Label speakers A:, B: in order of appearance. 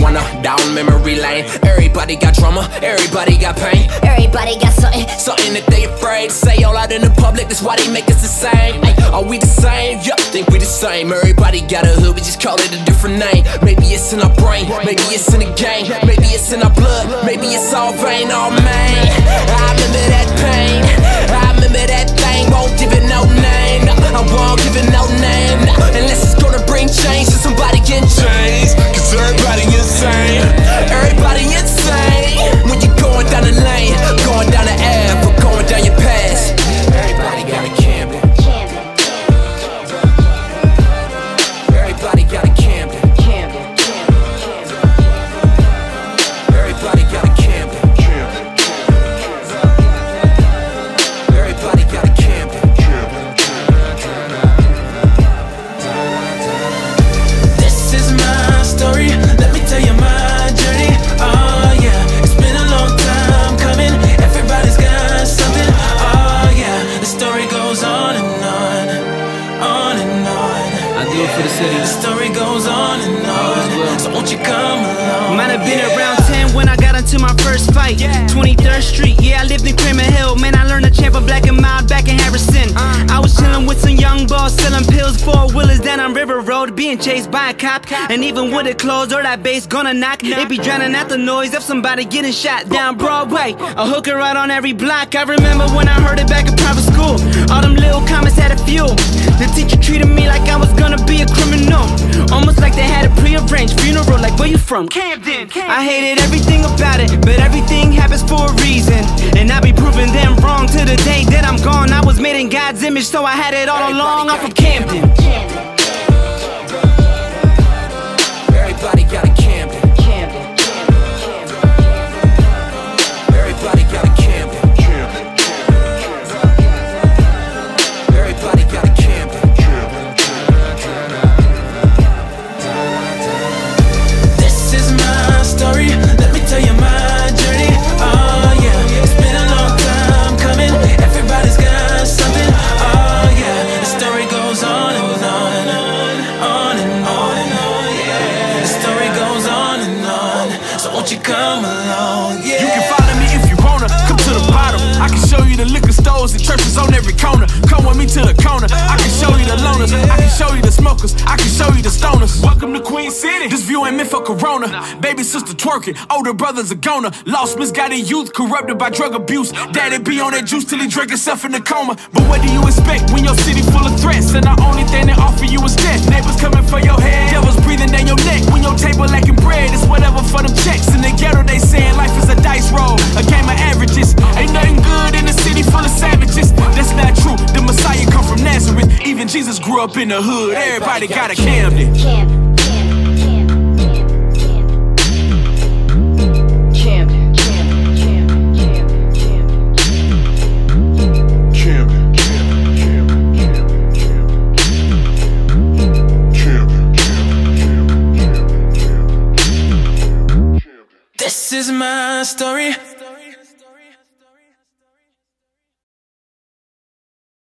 A: wanna down memory lane. Everybody got drama, everybody got pain.
B: Everybody got something.
A: Something that they afraid to say all out in the public. That's why they make us the same. Ay, are we the same? Yup, think we the same. Everybody got a hood, we just call it a different name. Maybe it's in our brain, maybe it's in the game, maybe it's in our blood, maybe it's all vain, all man. I remember that pain,
C: story. Let me tell you my journey. Oh yeah, it's been a long time coming. Everybody's got something. Oh yeah, the story goes on and on, on and on.
D: I do it for the city.
C: The story goes on and on. So won't you come along?
D: Might have been around 10 when I got into my first fight. 23rd Street, yeah, I lived in Cramer Hill. Man, I learned to champ a black being chased by a cop. And even with it closed or that bass gonna knock, it be drowning out the noise of somebody getting shot down Broadway. A hooker right on every block. I remember when I heard it back in private school. All them little comments had a fuel. The teacher treated me like I was gonna be a criminal. Almost like they had a prearranged funeral. Like, where you from? Camden. I hated everything about it, but everything happens for a reason. And I be proving them wrong to the day that I'm gone. I was made in God's image, so I had it all along. I'm from Camden.
C: Come along? Yeah.
E: You can follow me if you wanna. Come to the bottom. I can show you the liquor stores and churches on every corner. Come with me to the corner. I can show you the loners. I can show you the smokers. I can show you the stoners. Welcome to Queen City. This view ain't meant for Corona. Baby sister twerking. Older brothers are goner. Lost misguided youth corrupted by drug abuse. Daddy be on that juice till he drink himself in a coma. But what do you expect when your city full of threats? And the only thing they offer you is death. Neighbors coming for your head. Devils breathing down your neck. When your table lacking bread, it's whatever Nazareth. Even Jesus grew up in the hood. Everybody got a Camden.
C: This is my story.